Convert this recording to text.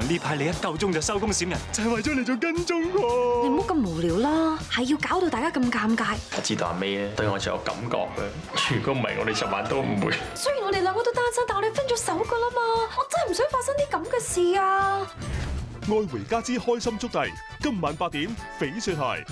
呢排你一夠鐘就收工閃人，就係為咗你做跟蹤我。你唔好咁無聊啦，係要搞到大家咁尷尬。我知道阿 May 咧對我仲有感覺嘅，如果唔係我哋寻晚都唔會。雖然我哋兩個都單身，但我哋分咗手噶啦嘛，我真係唔想發生啲咁嘅事啊！愛回家之開心速递，今晚八點，翡翠台。